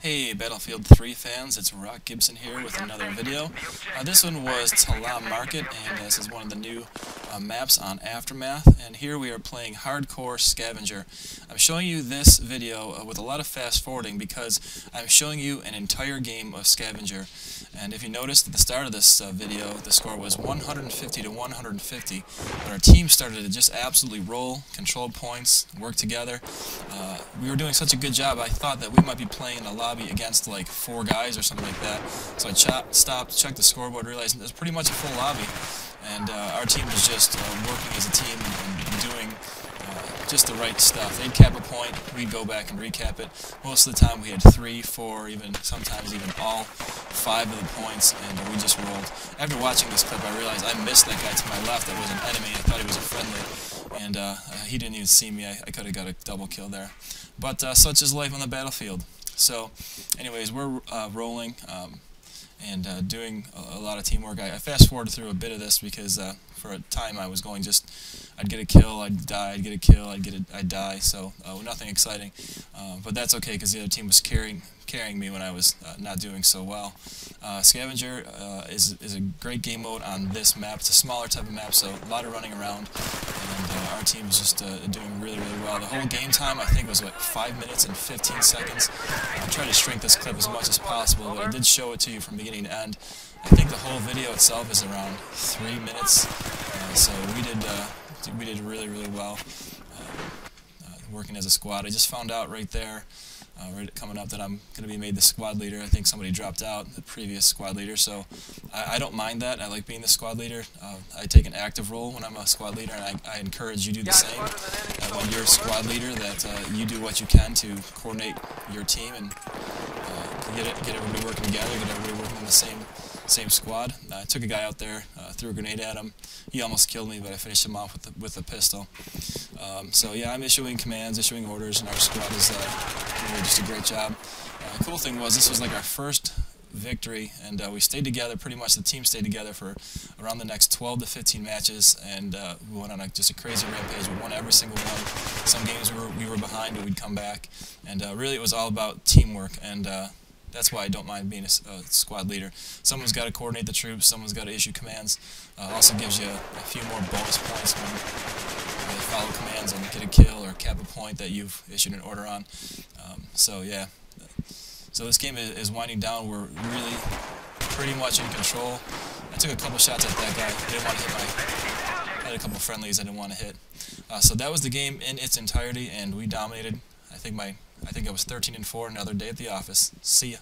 Hey Battlefield 3 fans, it's Rok Gibson here with another video. Uh, this one was Talah Market, and this is one of the new uh, maps on Aftermath, and here we are playing Hardcore Scavenger. I'm showing you this video uh, with a lot of fast forwarding because I'm showing you an entire game of Scavenger. And if you noticed at the start of this uh, video, the score was 150 to 150, but our team started to just absolutely roll, control points, work together. Uh, we were doing such a good job, I thought that we might be playing a lot lobby against like four guys or something like that. So I stopped, checked the scoreboard, realized it was pretty much a full lobby. And uh, our team was just uh, working as a team and doing uh, just the right stuff. They'd cap a point, we'd go back and recap it. Most of the time we had three, four, even sometimes even all five of the points, and we just rolled. After watching this clip, I realized I missed that guy to my left that was an enemy. I thought he was a friendly, and uh, he didn't even see me. I, I could have got a double kill there. But uh, such is life on the battlefield. So, anyways, we're uh, rolling um, and uh, doing a, a, lot of teamwork. I, I, fast forwarded through a bit of this because uh, for a time I was going just, I'd get a kill, I'd die, I'd get a kill, I'd get a, I'd die. So uh, nothing exciting, uh, but that's okay because the other team was carrying carrying me when I was uh, not doing so well. Scavenger is, is a great game mode on this map. It's a smaller type of map, so a lot of running around, and uh, our team is just uh, doing really, really well. The whole game time, I think, was, what, 5 minutes and 15 seconds. I tried to shrink this clip as much as possible, but I did show it to you from beginning to end. I think the whole video itself is around 3 minutes, uh, so we did, we did really, really well working as a squad. I just found out right there uh, right coming up that I'm going to be made the squad leader. I think somebody dropped out, the previous squad leader, so I, I don't mind that. I like being the squad leader. Uh, I take an active role when I'm a squad leader, and I, I encourage you to do the same. Uh, when you're a squad leader, that uh, you do what you can to coordinate your team and get, it, get everybody working together, get everybody working in the same same squad. I took a guy out there, uh, threw a grenade at him. He almost killed me, but I finished him off with the, with a pistol. Um, so yeah, I'm issuing commands, issuing orders, and our squad is uh, doing just a great job. Uh, the cool thing was this was like our first victory, and uh, we stayed together. Pretty much the team stayed together for around the next 12 to 15 matches, and uh, we went on a, just a crazy rampage. We won every single one. Some games we were, we were behind, but we'd come back, and uh, really it was all about teamwork. And uh, that's why I don't mind being a, a squad leader. Someone's got to coordinate the troops, someone's got to issue commands. Uh, also gives you a, a, few more bonus points when you follow commands and get a kill or cap a point that you've issued an order on. Um, so yeah, so this game is, is winding down. We're really pretty much in control. I took a couple shots at that guy. I didn't want to hit my. I had a couple friendlies I didn't want to hit. Uh, so that was the game in its entirety, and we dominated. I think my I think I was 13 and 4 another day at the office. See ya.